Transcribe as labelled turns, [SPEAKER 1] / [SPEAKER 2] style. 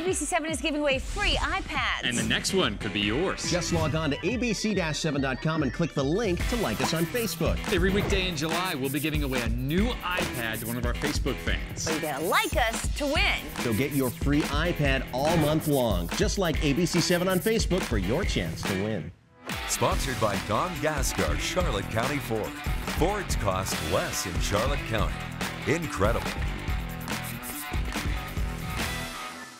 [SPEAKER 1] ABC7 is giving away free iPads.
[SPEAKER 2] And the next one could be yours.
[SPEAKER 3] Just log on to abc-7.com and click the link to like us on Facebook.
[SPEAKER 2] Every weekday in July, we'll be giving away a new iPad to one of our Facebook fans.
[SPEAKER 1] So you gotta like us to win.
[SPEAKER 3] So get your free iPad all month long, just like ABC7 on Facebook for your chance to win.
[SPEAKER 4] Sponsored by Don Gasgarth, Charlotte County Ford. Fords cost less in Charlotte County. Incredible.